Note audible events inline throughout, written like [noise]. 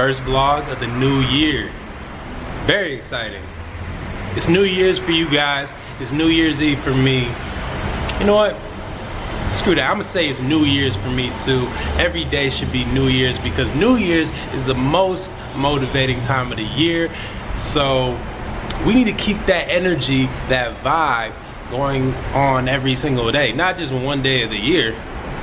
First vlog of the new year. Very exciting. It's New Year's for you guys. It's New Year's Eve for me. You know what? Screw that. I'm gonna say it's New Year's for me too. Every day should be New Year's because New Year's is the most motivating time of the year. So we need to keep that energy, that vibe going on every single day, not just one day of the year.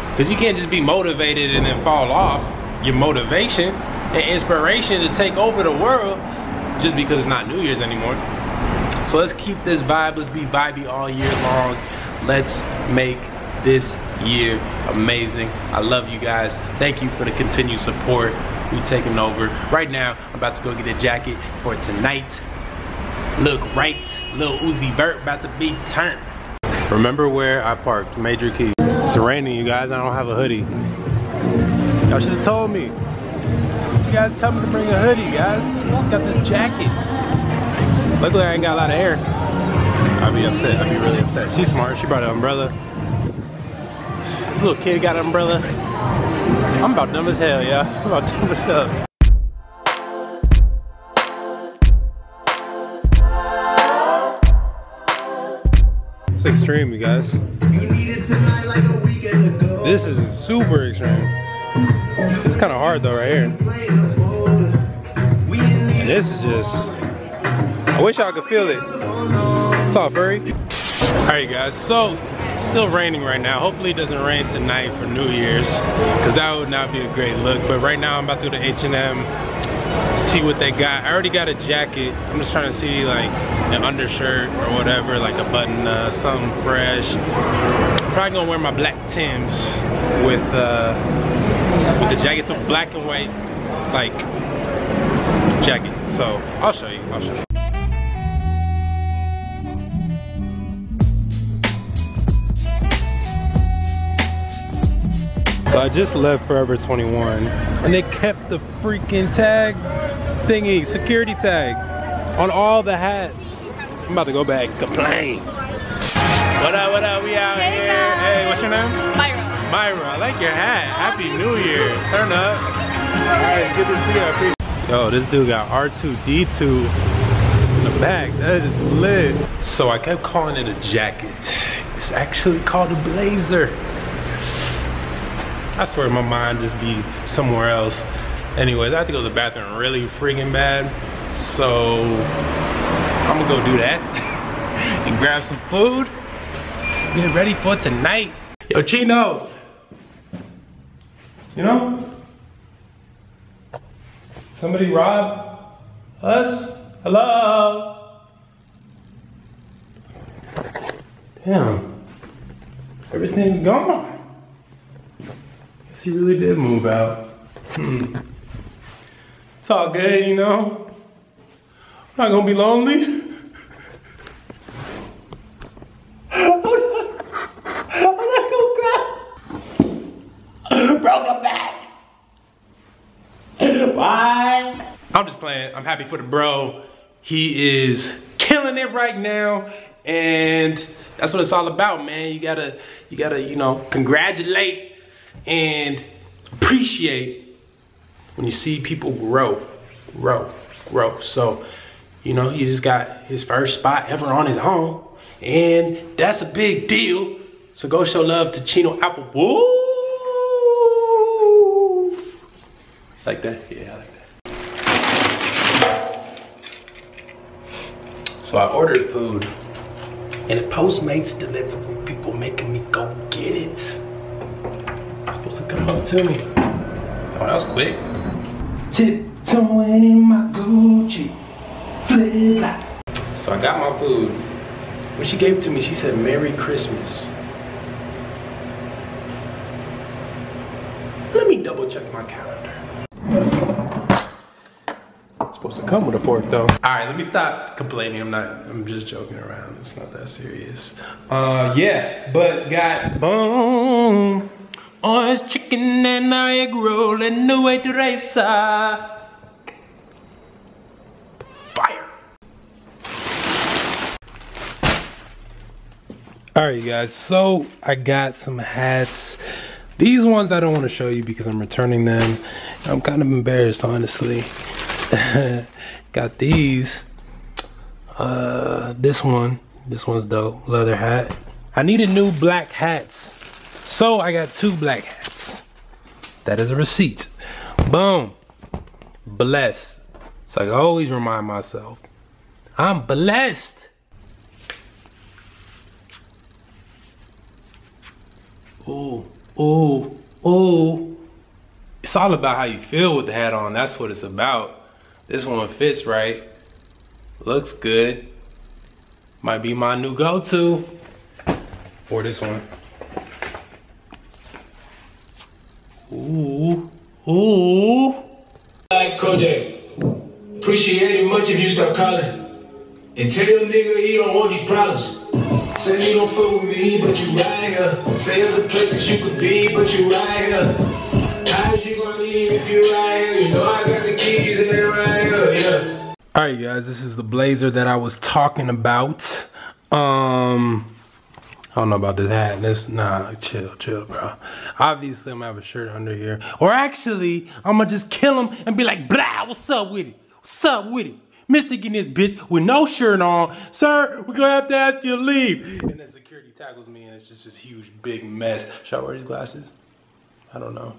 Because you can't just be motivated and then fall off your motivation and inspiration to take over the world just because it's not New Year's anymore. So let's keep this vibe, let's be vibey all year long. Let's make this year amazing. I love you guys. Thank you for the continued support. We taking over. Right now, I'm about to go get a jacket for tonight. Look right, Lil Uzi Vert about to be turned. Remember where I parked, Major Key. It's raining, you guys. I don't have a hoodie. Y'all should have told me. You guys tell me to bring a hoodie, guys. I just got this jacket. Luckily, I ain't got a lot of hair. I'd be upset. I'd be really upset. She's smart. She brought an umbrella. This little kid got an umbrella. I'm about dumb as hell, yeah. I'm about [laughs] dumb as hell. It's extreme, you guys. This is super extreme. It's kind of hard though, right here. This is just. I wish y'all could feel it. It's all furry. All right, guys. So it's still raining right now. Hopefully it doesn't rain tonight for New Year's, because that would not be a great look. But right now I'm about to go to H&M, see what they got. I already got a jacket. I'm just trying to see like an undershirt or whatever, like a button, uh, something fresh. Probably gonna wear my black Tims with uh, with the jacket, some black and white like jacket. So I'll show you. I'll show you. So I just left Forever 21 and they kept the freaking tag thingy, security tag on all the hats. I'm about to go back and complain. What up, what up, we out Hey, here. guys. Hey, what's your name? Myra. I like your hat. Happy New Year. Turn up. Alright, good to see you. Yo, this dude got R2D2 in the back. That is lit. So I kept calling it a jacket. It's actually called a blazer. I swear my mind just be somewhere else. Anyways, I have to go to the bathroom really freaking bad. So I'm gonna go do that [laughs] and grab some food. Get ready for tonight. Yo, Chino. You know? Somebody robbed us? Hello? Damn. Everything's gone. Guess he really did move out. Hmm. It's all good, you know? I'm not gonna be lonely. Broke a back. Why? I'm just playing. I'm happy for the bro. He is killing it right now. And that's what it's all about, man. You gotta, you gotta, you know, congratulate and appreciate when you see people grow, grow, grow. So, you know, he just got his first spot ever on his own. And that's a big deal. So go show love to Chino Apple Wolf. Like that? Yeah, like that. So I ordered food and the Postmates delivery people making me go get it. It's supposed to come up to me. Oh, that was quick. Tiptoeing in my Gucci flip flops. So I got my food. When she gave it to me, she said, Merry Christmas. Let me double check my calendar. Supposed to come with a fork though. All right, let me stop complaining. I'm not, I'm just joking around. It's not that serious. Uh, yeah, but got boom. Orange chicken and a egg roll and the way to race. Fire. All right, you guys. So I got some hats. These ones I don't want to show you because I'm returning them. I'm kind of embarrassed, honestly. [laughs] Got these. Uh, this one. This one's dope. Leather hat. I needed new black hats. So I got two black hats. That is a receipt. Boom. Blessed. So I always remind myself, I'm blessed. Ooh, ooh, ooh. It's all about how you feel with the hat on. That's what it's about. This one fits right. Looks good. Might be my new go-to. Or this one. Ooh, ooh. Like Kojak, appreciate it much if you stop calling. And tell your nigga he don't want these problems. Say you don't fuck with me, but you right here. Say other places you could be, but you right here. How's you gonna leave if you right here? You know I got the keys and they right here, yeah. All right, guys, this is the blazer that I was talking about. Um, I don't know about this hat. This nah, chill, chill, bro. Obviously, I'm gonna have a shirt under here, or actually, I'm gonna just kill him and be like, blah, what's up with it? What's up with it? Mystic in this bitch with no shirt on. Sir, we're gonna have to ask you to leave. And then security tackles me, and it's just this huge, big mess. Should I wear these glasses? I don't know.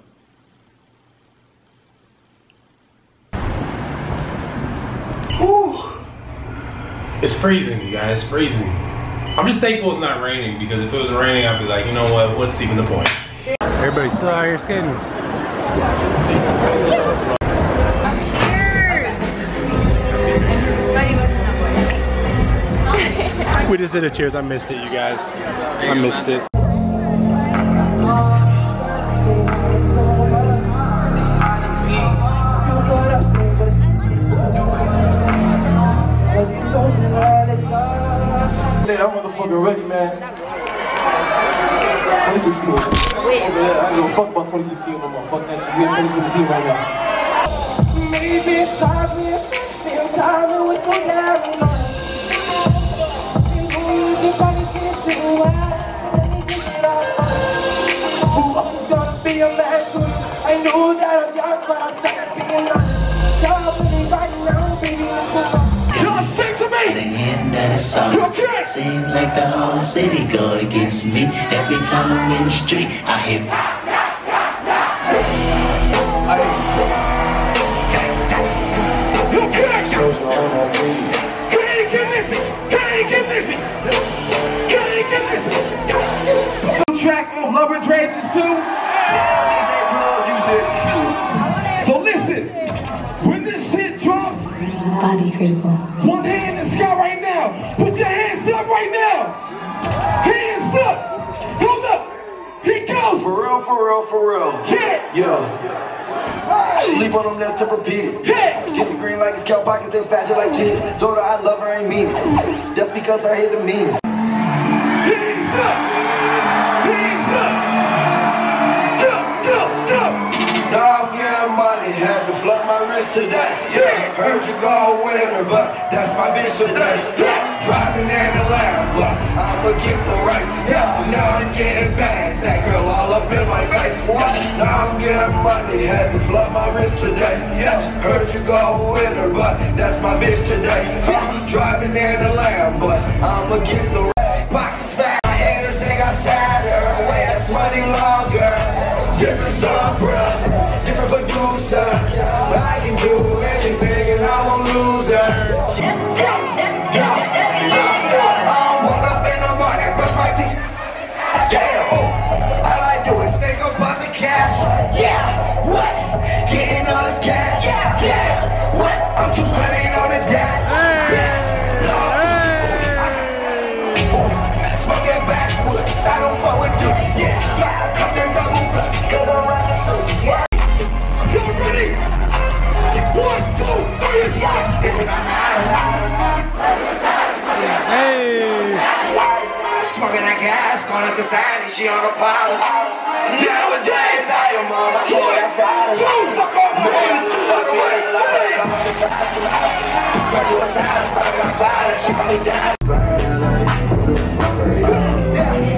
It's freezing, you guys. It's freezing. I'm just thankful it's not raining because if it was raining, I'd be like, you know what? What's even the point? Everybody's still out here skating. Cheers! We just did a cheers. I missed it, you guys. I missed it. That motherfucker ready, man. 2016. Wait, I don't fuck about 2016 no more. Fuck that shit. We in 2017 right now. Maybe it's 16 time and we still you? I know that I'm young, but I'm just being honest. Y'all really right now, song. Okay. Seems like the whole city go against me. Every time I'm in the street, I hear. Track on Lovers Rages too. So listen, when this shit drops, Body critical. one hand in the sky right now. Put your hands up right now. Hands up. Hold up. Here goes. For real, for real, for real. Yeah. Yeah. Sleep on them, that's to repeat it. Yeah. Get the green like it's cow pockets, then fat you like kid. Told her I love her, ain't mean it. That's because I hate the memes. Hands up. Hands up. Go, go, go. Now I'm getting money, had to flood my wrist today. Yeah, heard you go with her, but that's my bitch today. Yeah, driving in the lamb, but I'ma get the Wraith. Yeah, now I'm getting bags, that girl all up in my face. What? Now I'm getting money, had to flood my wrist today. Yeah, heard you go with her, but that's my bitch today. Yeah, driving in the lamb, but I'ma get the Wraith. Pockets fat, my haters think I sadder, way that's money longer. All I do is think about the cash. Yeah, what? Getting all this cash. Yeah, yeah. What? I'm too clean on this dash. Smoking that gas, going up the side, and she on the pilot. Nowadays, I am on the outside. Two, suck on my hands. Wasn't worth it, like, come on the fast, out. Turn to a side, spark my fire, she probably died.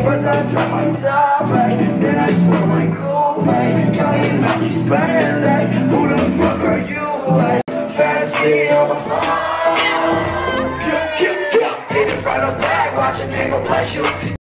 First I drop my top right, then I smoke my cool right. Trying not to spend like, who my phone. Yeah, yeah, yeah. In the front of bag, watch a nigga bless you.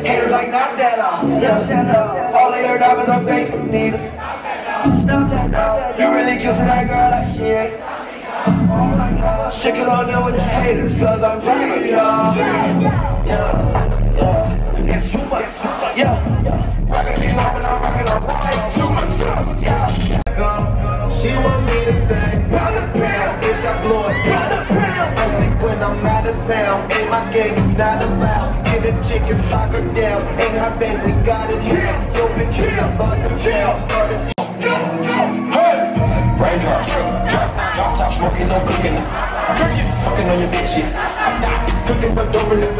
Haters like knock that off. Yeah. All of your diamonds are fake niggas. Stop that. You really kissing that girl like she ain't. Shit cause I'm there with the haters, cause I'm driving y'all. Yeah, yeah. It's too much. Yeah. Rockin' me long and I'm rockin' up. It's too much. Yeah. She want me to stay. By the pound, bitch, I blow it. By the pound. Only when I'm out of town. Ain't my game not allowed. Get a chicken, lock her down. Ain't her baby, we got it now. Yo, bitch, you about to jail. Started Hey! Raindrops, drop, drop top, smoking, no cooking. Cooking, fucking on your bitch, yeah. I'm not, cooking, but don't it.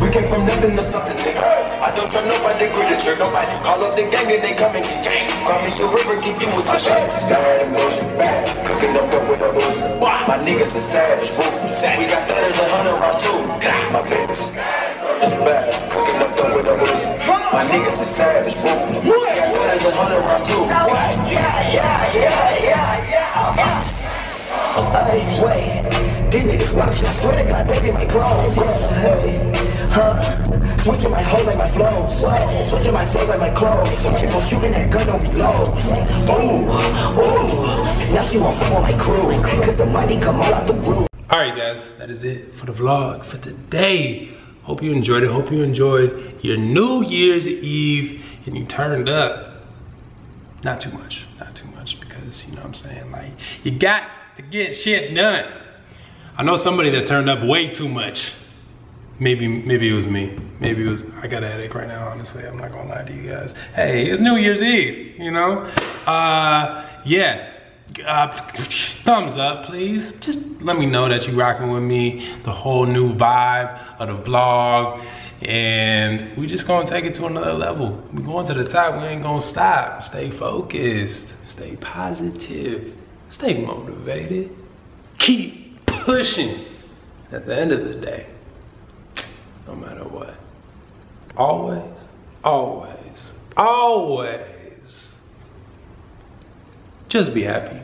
We came from nothing to something, nigga. I don't trust nobody, the trick, nobody. Call up the gang and they come and get gang. Call me a river, keep you with the shots. Bad emotion, bad. Cooking up dope with a Uzi. My niggas is savage, ruthless. We got thudders and hundred round too. My babies. Bad. Cooking up dope with a Uzi. My niggas is savage, ruthless. Got thudders and hundred round too. Yeah, yeah, yeah, yeah, yeah. Hey, wait, these niggas watching, I swear to God, they be my. Yeah, hey, huh? Switching my hoes like my flows. Switching my flows like my clothes. Switching, no shooting that gun, don't reload. Ooh, ooh. Now she won't fuck my crew. Cause the money come all out the room. All right, guys, that is it for the vlog for today. Hope you enjoyed it. Hope you enjoyed your New Year's Eve and you turned up. Not too much, not too much, because you know what I'm saying? Like, you got to get shit done. I know somebody that turned up way too much. Maybe, maybe it was me. Maybe it was, I got a headache right now, honestly. I'm not gonna lie to you guys. Hey, it's New Year's Eve, you know? Uh, yeah, uh, thumbs up, please. Just let me know that you're rocking with me, the whole new vibe of the vlog. And we just gonna take it to another level. we going to the top, we ain't gonna stop. Stay focused, stay positive, stay motivated. Keep pushing at the end of the day, no matter what. Always, always, always just be happy.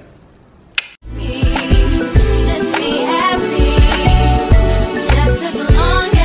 long.